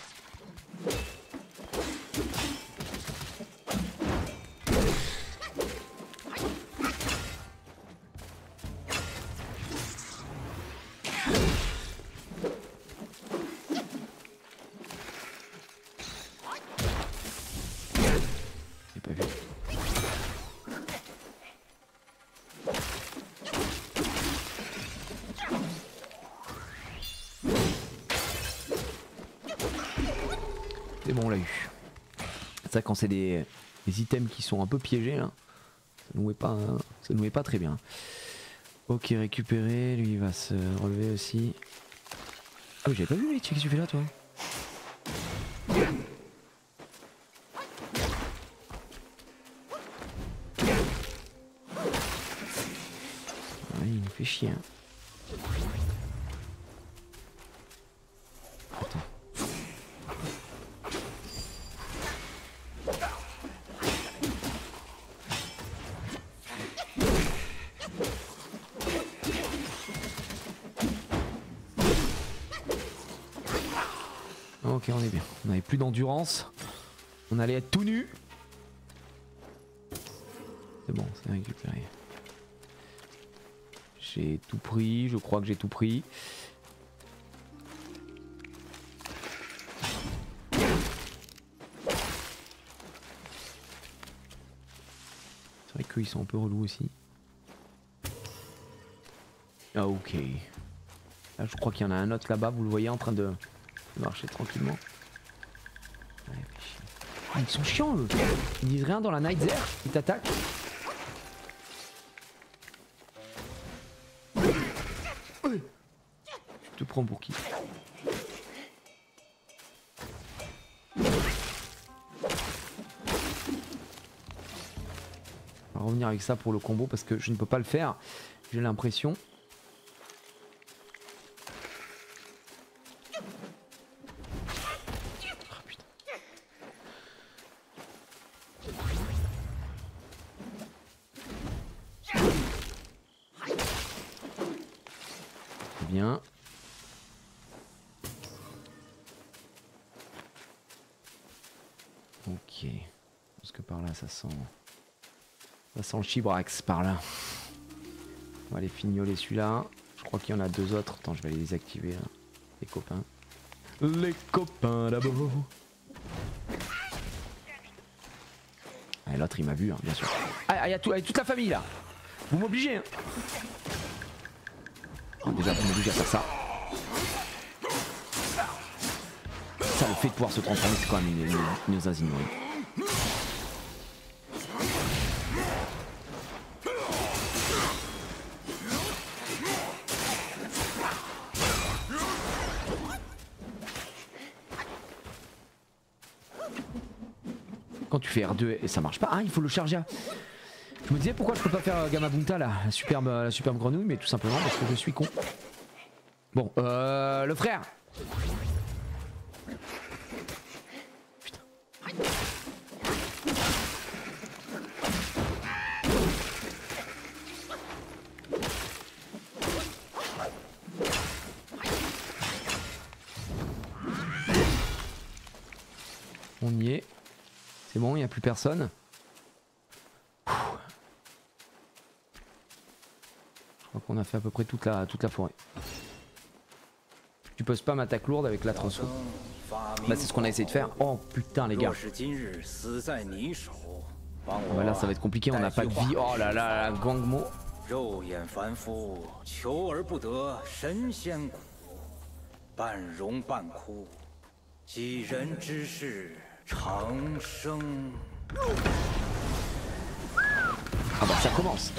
A: C'est bon, on l'a eu. Ça, quand c'est des, des items qui sont un peu piégés, là, ça nous est pas, ça nous est pas très bien. Ok, récupéré. Lui, il va se relever aussi. Ah, j'avais pas vu, qu'est-ce que tu fais là, toi? Ouais, il nous fait chier. hein. Attends. Ok, on est bien. D'endurance. On allait être tout nu. C'est bon, c'est récupéré. J'ai tout pris, je crois que j'ai tout pris. C'est vrai qu'ils sont un peu relous aussi. Ah ok. Là je crois qu'il y en a un autre là-bas, vous le voyez en train de marcher tranquillement. Ah, ils sont chiants eux Ils disent rien dans la night air, ils t'attaquent. Tu te prends pour qui? On va revenir avec ça pour le combo parce que je ne peux pas le faire. J'ai l'impression. Chibrax par là. On va aller fignoler celui-là. Je crois qu'il y en a deux autres. Attends, je vais les désactiver là. Les copains. Les copains d'abord. Ah, L'autre il m'a vu, hein, bien sûr. Ah, il y a tout, ah, toute la famille là. Vous m'obligez. Hein. Oh, déjà, vous m'obligez à faire ça. Ça, le fait de pouvoir se transformer, c'est quand même une, une, R2 et ça marche pas. Ah, il faut le charger. Je me disais pourquoi je peux pas faire euh, Gamabunta là, la superbe, la superbe grenouille, mais tout simplement parce que je suis con. Bon, euh, le frère. On y est. C'est bon, il n'y a plus personne. Je crois qu'on a fait à peu près toute la, toute la forêt. Tu peux spam attaque lourde avec la transfo. Bah c'est ce qu'on a essayé de faire. Oh putain les gars. Ah bah là ça va être compliqué, on n'a pas de vie. Oh là là, Gangmo.
D: 长生。
A: Ah bah ça commence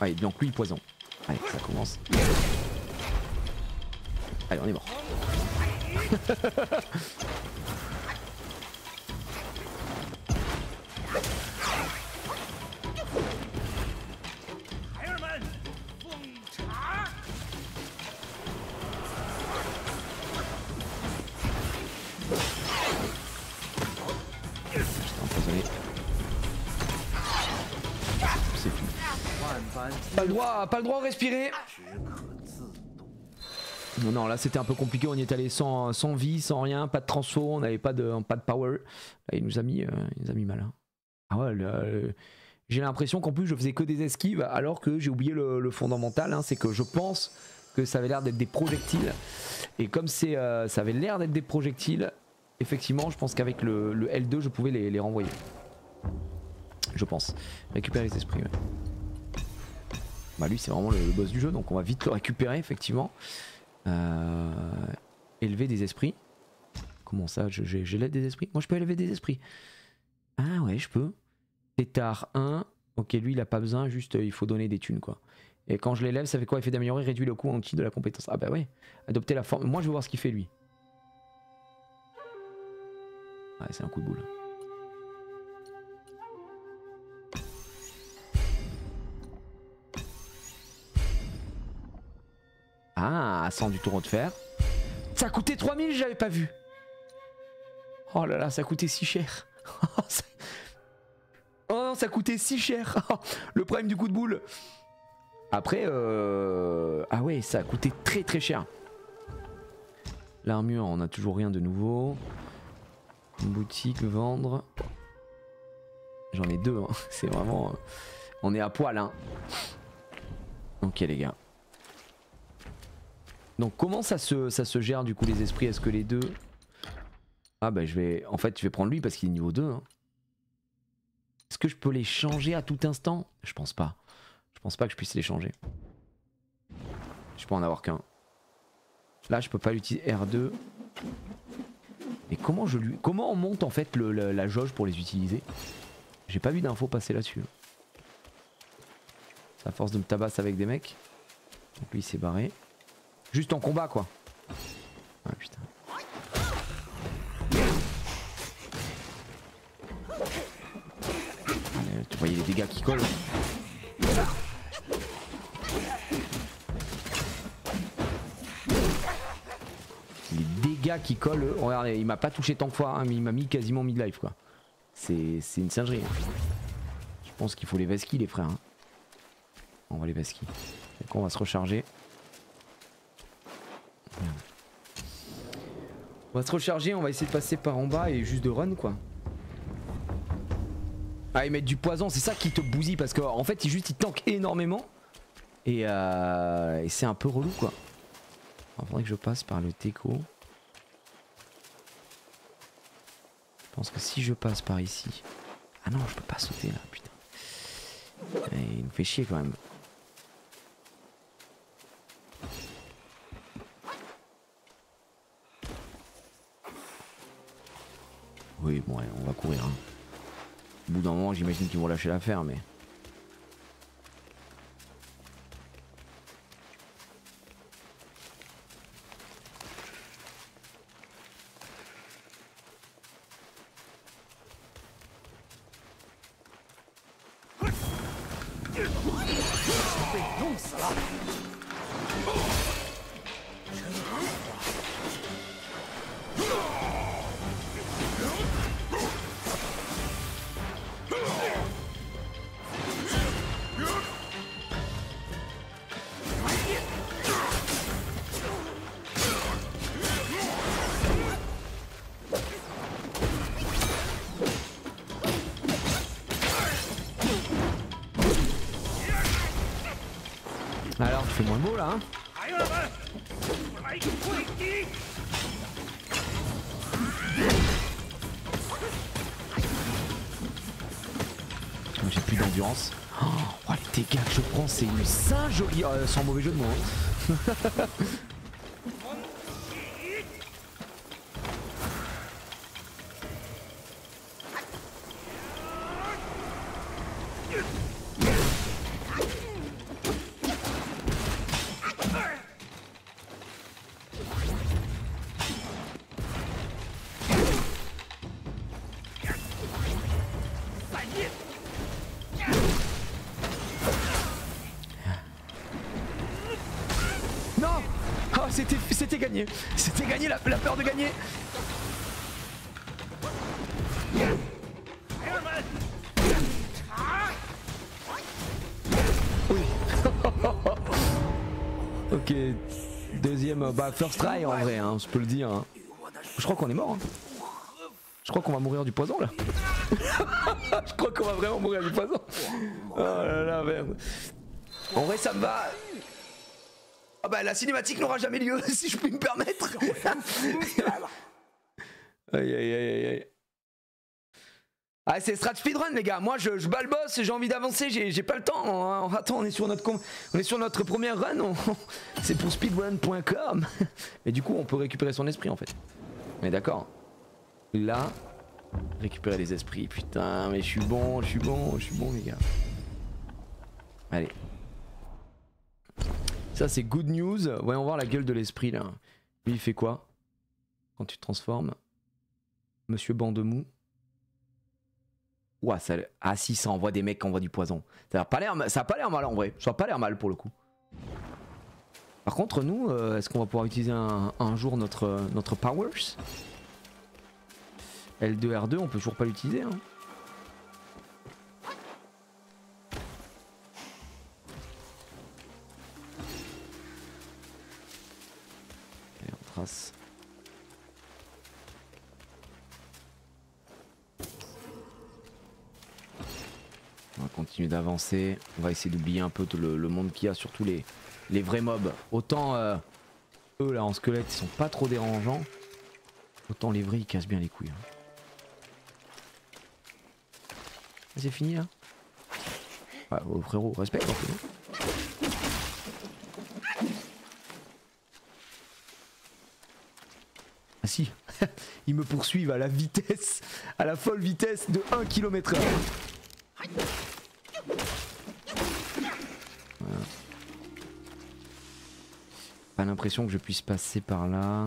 A: Allez donc lui poison. Allez ça commence. Allez on est mort. pas le droit de respirer. Non, là c'était un peu compliqué. On y est allé sans, sans vie, sans rien, pas de transfo, on n'avait pas de, pas de power. Il nous a mis, euh, il nous a mis mal. Ah j'ai l'impression qu'en plus je faisais que des esquives alors que j'ai oublié le, fondamental. hein, c'est que je pense que ça avait l'air d'être des projectiles. Et comme euh, ça avait l'air d'être des projectiles, effectivement, je pense qu'avec le, le L2 je pouvais les, renvoyer. Je pense. Récupérer les esprits. Bah lui c'est vraiment le, boss du jeu donc on va vite le récupérer effectivement. Euh, élever des esprits. Comment ça? J'élève des esprits? Moi je peux élever des esprits. Ah ouais je peux. Tétard 1. Ok lui il a pas besoin juste euh, il faut donner des thunes quoi. Et quand je l'élève ça fait quoi? Effet d'améliorer réduit le coût en outil de la compétence. Ah bah ouais. Adopter la forme. Moi je veux voir ce qu'il fait lui. Ouais c'est un coup de boule. Ah, 100 du taureau de fer. Ça a coûté 3000, j'avais pas vu. Oh là là, ça a coûté si cher. Oh non, ça a coûté si cher. Le problème du coup de boule. Après, euh... ah ouais, ça a coûté très très cher. L'armure, on a toujours rien de nouveau. Boutique, vendre. J'en ai deux, hein. c'est vraiment... euh, On est à poil, hein. Ok les gars. Donc comment ça se, gère du coup les esprits? Est-ce que les deux... Ah bah je vais... En fait je vais prendre lui parce qu'il est niveau 2. hein. Est-ce que je peux les changer à tout instant? Je pense pas. Je pense pas que je puisse les changer. Je peux en avoir qu'un. Là je peux pas l'utiliser R2. Mais comment je lui... Comment on monte en fait la jauge pour les utiliser? J'ai pas vu d'infos passer là-dessus. C'est à force de me tabasser avec des mecs. Donc lui il s'est barré. Juste en combat quoi. Ah putain. Allez, tu voyais les dégâts qui collent. Les dégâts qui collent, regardez, il m'a pas touché tant que fois, hein, mais il m'a mis quasiment mid-life quoi. C'est une singerie. hein. Je pense qu'il faut les vesquis les frères. hein. On va les. Donc on va se recharger. On va se recharger, on va essayer de passer par en bas et juste de run quoi. Ah ils mettent du poison, c'est ça qui te bousille parce qu'en fait il juste il tank énormément et, euh, et c'est un peu relou quoi. Il faudrait que je passe par le teco. Je pense que si je passe par ici. Ah non je peux pas sauter là putain. Eh, il nous fait chier quand même. Oui, bon, on va courir. hein. Au bout d'un moment, j'imagine qu'ils vont lâcher l'affaire, mais. Alors, tu fais moins beau là. Hein J'ai plus d'endurance. Oh, oh, les dégâts que je prends, c'est une saint jolie. Oh, euh, sans mauvais jeu de mots. Hein. c'était gagné. La peur de gagner. Oui. ok. Deuxième, euh, bah first try en vrai, hein, je peux le dire. hein. Je crois qu'on est mort. hein. Je crois qu'on va mourir du poison là. je crois qu'on va vraiment mourir du poison. Oh là là, merde. En vrai, ça me va. Ah bah la cinématique n'aura jamais lieu, si je puis me permettre. aïe aïe aïe aïe aïe. Ah c'est strat speedrun les gars, moi je, je bats le boss, j'ai envie d'avancer, j'ai pas le temps. hein. Attends, on est sur notre on est sur notre première run, on- c'est pour speedrun.com. Et du coup on peut récupérer son esprit en fait. Mais d'accord. Là, récupérer les esprits, putain, mais je suis bon, je suis bon, je suis bon les gars. Allez. Ça c'est good news. Voyons voir la gueule de l'esprit là. Lui il fait quoi Quand tu te transformes? Monsieur Bandemou. Ouah, ça... Ah si, ça envoie des mecs qui envoient du poison. Ça a pas l'air, mal en vrai. Ça a pas l'air mal pour le coup. Par contre, nous, euh, est-ce qu'on va pouvoir utiliser un, jour notre, notre powers? L2, R2, on peut toujours pas l'utiliser. Hein. On va essayer d'oublier un peu le, monde qu'il y a, surtout les, vrais mobs. Autant euh, eux là en squelette ils sont pas trop dérangeants. Autant les vrais ils cassent bien les couilles. hein. Ah, C'est fini là? Ah, oh, frérot, respect. Ah si, ils me poursuivent à la vitesse, à la folle vitesse de 1 km h l'impression que je puisse passer par là.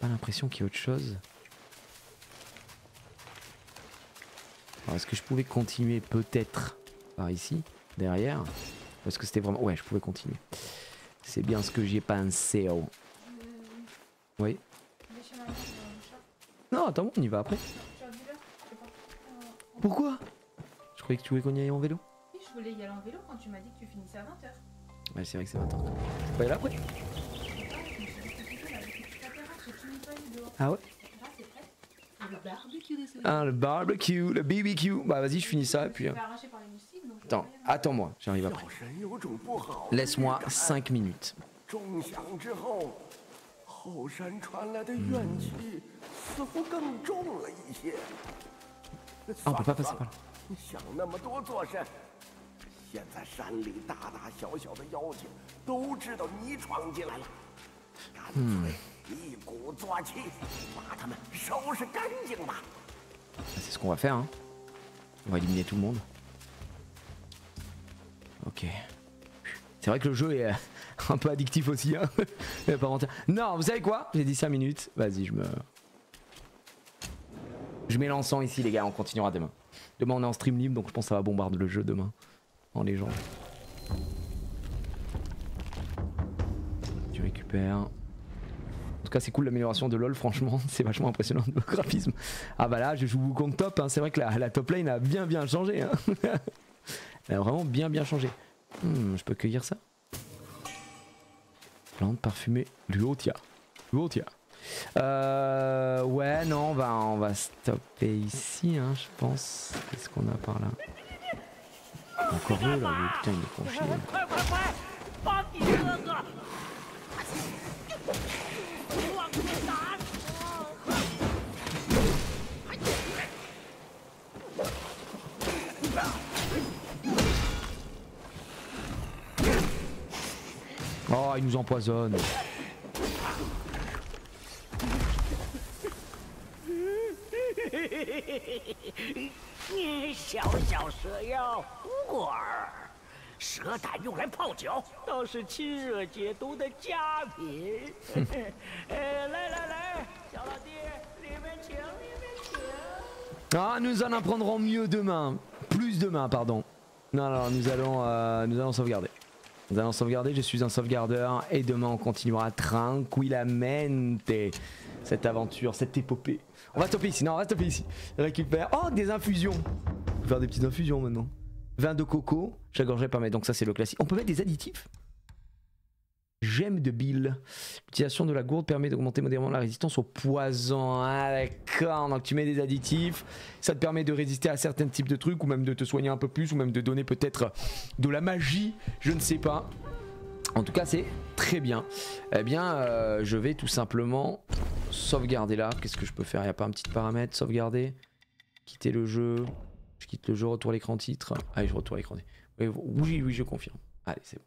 A: Pas l'impression qu'il y a autre chose. Alors est-ce que je pouvais continuer peut-être par ici, derrière? Parce que c'était vraiment... Ouais, je pouvais continuer. C'est bien ce que j'ai pensé. oh. Oui. Non, attends, on y va après.
C: Euh,
A: Pourquoi? trouvais que tu voulais qu'on y aille en vélo
C: Oui, je voulais y aller en vélo quand tu m'as dit que tu finissais à 20h.
A: Ouais, c'est vrai que c'est 20h. Tu peux y aller après? Ah ouais? Ah, le barbecue, le BBQ. Bah vas-y, je finis ça et puis. Euh. Attends, attends-moi, j'arrive après. Laisse-moi 5 minutes.
B: Hmm.
A: Ah, on peut pas passer par là.
B: 想那么多做甚？现在山里大大小小的妖精都知道你闯进来了，干脆一鼓作气，把他们收拾干净吧。
A: C'est ce qu'on va faire. Hein. On va éliminer tout le monde. Ok. C'est vrai que le jeu est euh, un peu addictif aussi. Hein. Je vais pas mentir. Non, vous savez quoi J'ai dit 5 minutes. Vas-y, je me. Je mets l'encens ici, les gars, on continuera demain. Demain, on est en stream libre, donc je pense que ça va bombarder le jeu demain. En légende. Tu récupères. En tout cas, c'est cool l'amélioration de LoL, franchement, c'est vachement impressionnant le graphisme. Ah bah là, je joue contre top, hein. c'est vrai que la, top lane a bien bien changé. Hein. Elle a vraiment bien bien changé. Hmm, je peux cueillir ça? Plante parfumée, Luotia. Luotia. Euh, ouais, non, on va, on va stopper ici, hein, je pense. Qu'est-ce qu'on a par là Encore mieux là, mais putain,
E: il est confié.
A: Oh, il nous
E: empoisonne. 小小蛇妖乌尔，蛇胆用来泡酒，倒是清热解毒的佳品。哎，来来来，小老弟，里面请，里面请。
A: Ah, nous en apprendrons mieux demain. Plus demain, pardon. Non, non, nous allons, euh, nous allons sauvegarder. Nous allons sauvegarder, je suis un sauvegardeur. Et demain, on continuera tranquillamente cette aventure, cette épopée. On va stopper ici, non, on va stopper ici. Récupère. Oh, des infusions. On peut faire des petites infusions maintenant. Vin de coco, j'agorgerai pas mettre, donc ça c'est le classique. On peut mettre des additifs? Gemme de bile. L'utilisation de la gourde permet d'augmenter modérément la résistance au poison. Ah d'accord, donc tu mets des additifs, ça te permet de résister à certains types de trucs, ou même de te soigner un peu plus, ou même de donner peut-être de la magie, je ne sais pas. En tout cas, c'est très bien. Eh bien, euh, je vais tout simplement sauvegarder là. Qu'est-ce que je peux faire? Il n'y a pas un petit paramètre? Sauvegarder? Quitter le jeu? Je quitte le jeu, retour l'écran titre. Allez, je retourne l'écran titre. Oui, oui, oui, je confirme. Allez, c'est bon.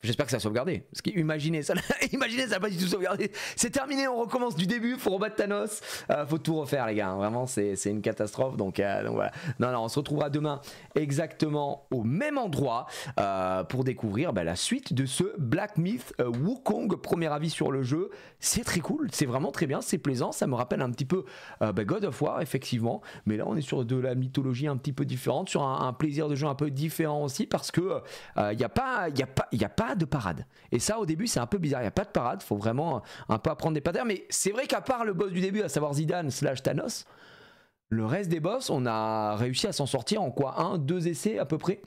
A: J'espère que ça a sauvegardé. Parce que imaginez, ça, imaginez, ça n'a pas du tout sauvegardé. C'est terminé, on recommence du début, faut rebattre Thanos. Euh, faut tout refaire, les gars. Vraiment, c'est une catastrophe. Donc, euh, donc voilà. Non, non, on se retrouvera demain exactement au même endroit euh, pour découvrir bah, la suite de ce Black Myth euh, Wukong. Premier avis sur le jeu. C'est très cool, c'est vraiment très bien, c'est plaisant. Ça me rappelle un petit peu bah, God of War, effectivement. Mais là, on est sur de la mythologie un petit peu différente, sur un, plaisir de jeu un peu différent aussi, parce que il n'y a pas, il a pas, il a pas de parade. Et ça, au début, c'est un peu bizarre. Il n'y a pas de parade. Faut vraiment un peu apprendre des patterns. Mais c'est vrai qu'à part le boss du début, à savoir Zidane slash Thanos, le reste des boss, on a réussi à s'en sortir en quoi? Un, deux essais à peu près?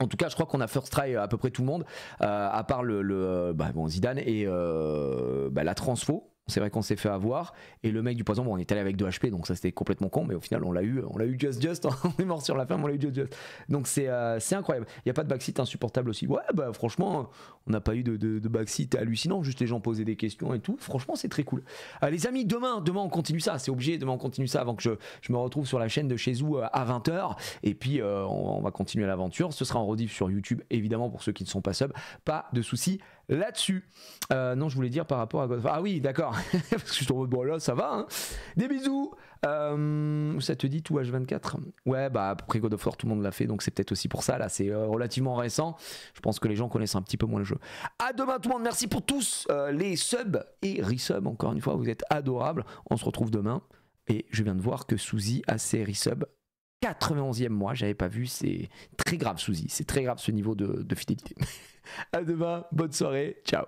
A: En tout cas, je crois qu'on a first try à peu près tout le monde, euh, à part le, le- bah, bon, Zidane et euh, bah, la transfo. C'est vrai qu'on s'est fait avoir. Et le mec du poison, bon, on est allé avec 2 HP, donc ça c'était complètement con, mais au final on l'a eu, on l'a eu just just. on est mort sur la fin, on l'a eu just just. Donc c'est euh, incroyable. Il n'y a pas de backseat insupportable aussi. Ouais, bah franchement, on n'a pas eu de, de, backseat hallucinant, juste les gens posaient des questions et tout. Franchement, c'est très cool. Euh, les amis, demain, demain on continue ça. C'est obligé, demain on continue ça avant que je, me retrouve sur la chaîne de chez vous euh, à 20h. Et puis euh, on, va continuer l'aventure. Ce sera en rediff sur YouTube, évidemment, pour ceux qui ne sont pas sub. Pas de soucis là-dessus. Non, je voulais dire par rapport à. Ah oui, d'accord. Parce que je suis en mode, bon là, ça va. hein. Des bisous. Euh, ça te dit tout H24 Ouais, bah après God of War, tout le monde l'a fait, donc c'est peut-être aussi pour ça. Là, c'est euh, relativement récent. Je pense que les gens connaissent un petit peu moins le jeu. À demain, tout le monde. Merci pour tous euh, les subs et resubs. Encore une fois, vous êtes adorables. On se retrouve demain. Et je viens de voir que Suzy a ses resubs 91e mois, j'avais pas vu, c'est très grave Suzy, c'est très grave ce niveau de, de fidélité. à demain, bonne soirée, ciao